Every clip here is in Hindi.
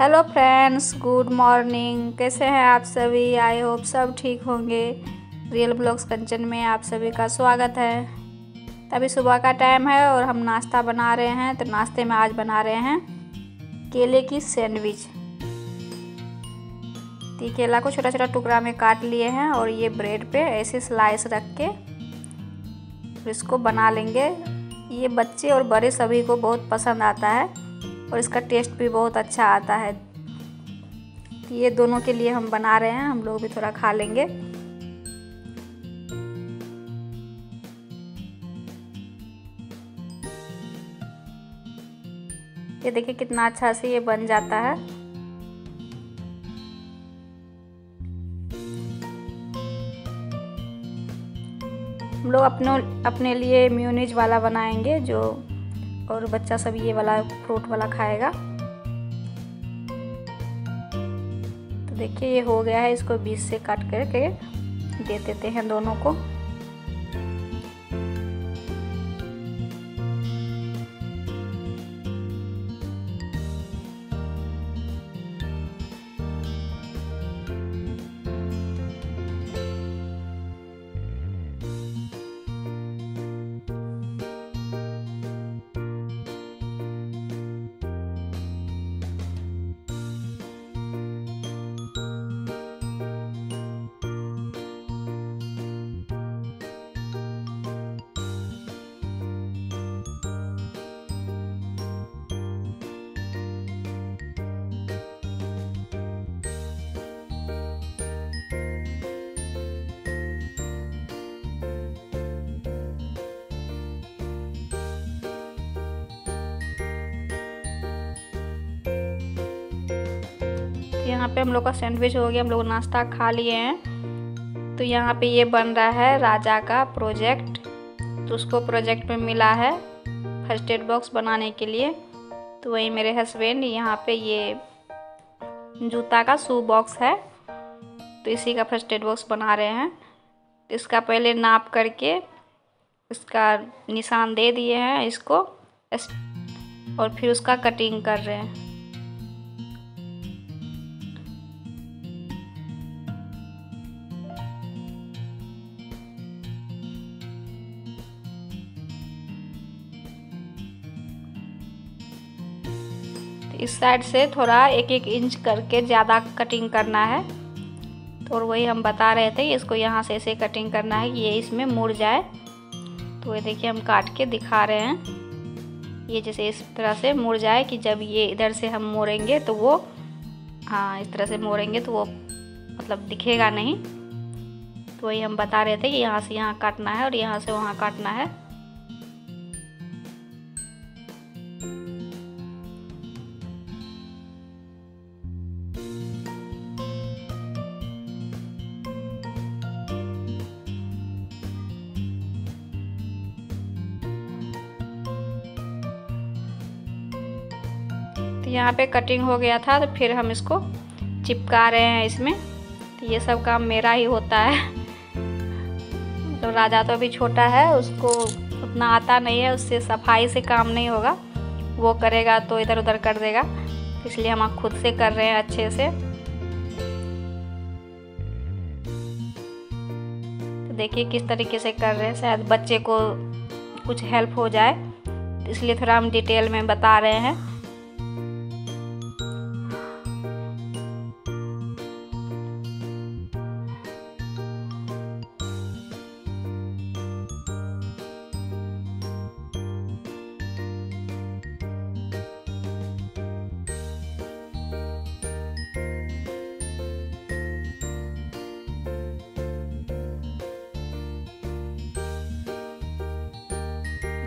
हेलो फ्रेंड्स गुड मॉर्निंग कैसे हैं आप सभी? आई होप सब ठीक होंगे। रियल ब्लॉग्स कंचन में आप सभी का स्वागत है। अभी सुबह का टाइम है और हम नाश्ता बना रहे हैं तो नाश्ते में आज बना रहे हैं केले की सैंडविच तो केला को छोटा छोटा टुकड़ा में काट लिए हैं और ये ब्रेड पे ऐसे स्लाइस रख के इसको बना लेंगे। ये बच्चे और बड़े सभी को बहुत पसंद आता है। और इसका टेस्ट भी बहुत अच्छा आता है। ये दोनों के लिए हम बना रहे हैं, हम लोग भी थोड़ा खा लेंगे। ये देखिए कितना अच्छा से ये बन जाता है। हम लोग अपने अपने लिए म्यूनिज वाला बनाएँगे, जो और बच्चा सब ये वाला फ्रूट वाला खाएगा। तो देखिए, ये हो गया है, इसको बीच से काट करके दे देते हैं दोनों को। यहाँ पे हम लोग का सैंडविच हो गया, हम लोग नाश्ता खा लिए हैं। तो यहाँ पे ये बन रहा है राजा का प्रोजेक्ट तो उसको प्रोजेक्ट में मिला है फ़र्स्ट एड बॉक्स बनाने के लिए। तो वही मेरे हस्बैंड यहाँ पे ये जूता का शू बॉक्स है। तो इसी का फ़र्स्ट एड बॉक्स बना रहे हैं। इसका पहले नाप करके इसका निशान दे दिए हैं इसको। और फिर उसका कटिंग कर रहे हैं। इस साइड से थोड़ा एक एक इंच करके ज़्यादा कटिंग करना है। तो और वही हम बता रहे थे, इसको यहाँ से ऐसे कटिंग करना है कि ये इसमें मुड़ जाए। तो ये देखिए, हम काट के दिखा रहे हैं। ये जैसे इस तरह से मुड़ जाए कि जब ये इधर से हम मोड़ेंगे तो वो हाँ इस तरह से मोड़ेंगे तो वो मतलब दिखेगा नहीं। तो वही हम बता रहे थे कि यहाँ से यहाँ काटना है और यहाँ से वहाँ काटना है। यहाँ पे कटिंग हो गया था तो फिर हम इसको चिपका रहे हैं इसमें। तो ये सब काम मेरा ही होता है। तो राजा तो अभी छोटा है, उसको उतना आता नहीं है, उससे सफ़ाई से काम नहीं होगा। वो करेगा तो इधर उधर कर देगा। इसलिए हम खुद से कर रहे हैं अच्छे से। तो देखिए किस तरीके से कर रहे हैं। शायद बच्चे को कुछ हेल्प हो जाए। इसलिए थोड़ा हम डिटेल में बता रहे हैं।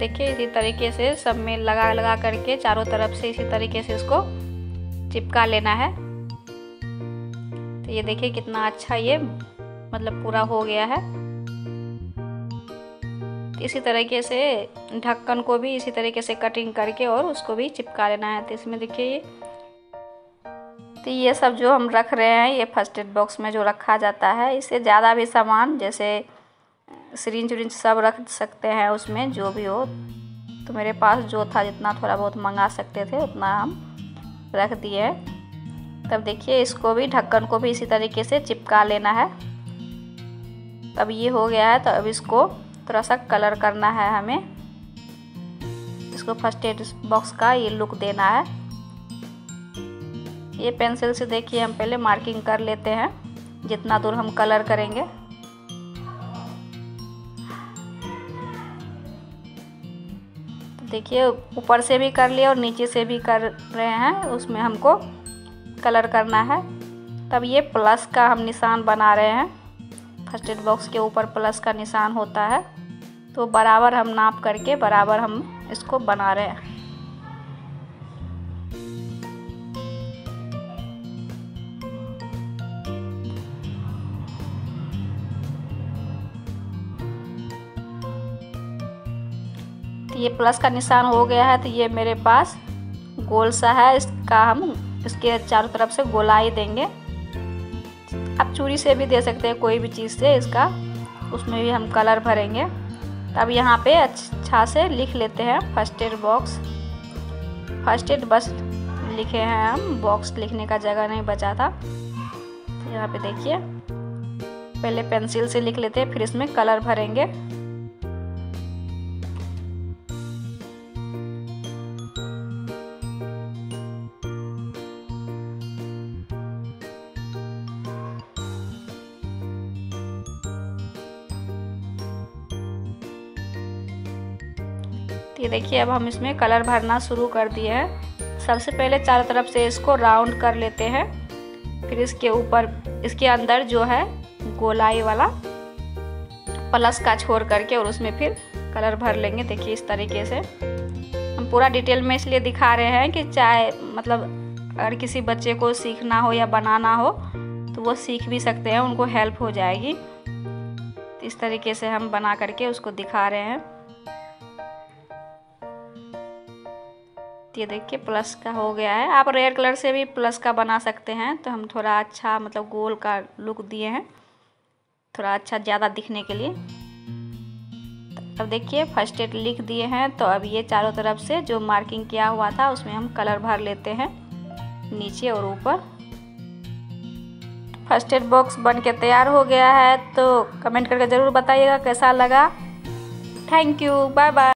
देखिए इसी तरीके से सब में लगा लगा करके चारों तरफ़ से इसी तरीके से इसको चिपका लेना है। तो ये देखिए कितना अच्छा ये मतलब पूरा हो गया है। इसी तरीके से ढक्कन को भी इसी तरीके से कटिंग करके और उसको भी चिपका लेना है। तो इसमें देखिए ये तो ये सब जो हम रख रहे हैं, ये फ़र्स्ट एड बॉक्स में जो रखा जाता है, इससे ज़्यादा भी सामान जैसे सरिंज उरिंज सब रख सकते हैं उसमें, जो भी हो। तो मेरे पास जो था, जितना थोड़ा बहुत मंगा सकते थे, उतना हम रख दिए। तब देखिए, इसको भी, ढक्कन को भी इसी तरीके से चिपका लेना है। तब ये हो गया है तो अब इसको थोड़ा सा कलर करना है हमें। इसको फ़र्स्ट एड बॉक्स का ये लुक देना है। ये पेंसिल से देखिए, हम पहले मार्किंग कर लेते हैं, जितना दूर हम कलर करेंगे। देखिए, ऊपर से भी कर लिए और नीचे से भी कर रहे हैं। उसमें हमको कलर करना है। तब ये प्लस का हम निशान बना रहे हैं। फ़र्स्ट एड बॉक्स के ऊपर प्लस का निशान होता है। तो बराबर हम नाप करके बराबर हम इसको बना रहे हैं। ये प्लस का निशान हो गया है तो ये मेरे पास गोल सा है, इसका हम इसके चारों तरफ़ से गोलाई देंगे। आप चूड़ी से भी दे सकते हैं, कोई भी चीज़ से इसका, उसमें भी हम कलर भरेंगे। तब यहाँ पे अच्छा से लिख लेते हैं first aid box first aid बस लिखे हैं हम बॉक्स लिखने का जगह नहीं बचा था। तो यहाँ पे देखिए, पहले पेंसिल से लिख लेते हैं, फिर इसमें कलर भरेंगे। ये देखिए, अब हम इसमें कलर भरना शुरू कर दिए हैं। सबसे पहले चारों तरफ़ से इसको राउंड कर लेते हैं। फिर इसके ऊपर, इसके अंदर जो है, गोलाई वाला प्लस का छोड़ करके और उसमें फिर कलर भर लेंगे। देखिए, इस तरीके से। हम पूरा डिटेल में इसलिए दिखा रहे हैं कि चाहे मतलब अगर किसी बच्चे को सीखना हो या बनाना हो तो वो सीख भी सकते हैं, उनको हेल्प हो जाएगी। इस तरीके से हम बना करके उसको दिखा रहे हैं। ये देखिए, प्लस का हो गया है। आप रेड कलर से भी प्लस का बना सकते हैं। तो हम थोड़ा अच्छा मतलब गोल का लुक दिए हैं। थोड़ा अच्छा ज़्यादा दिखने के लिए। अब देखिए, फ़र्स्ट एड लिख दिए हैं। तो अब ये चारों तरफ़ से जो मार्किंग किया हुआ था, उसमें हम कलर भर लेते हैं। नीचे और ऊपर। फ़र्स्ट एड बॉक्स बन के तैयार हो गया है। तो कमेंट करके ज़रूर बताइएगा कैसा लगा। Thank you. Bye bye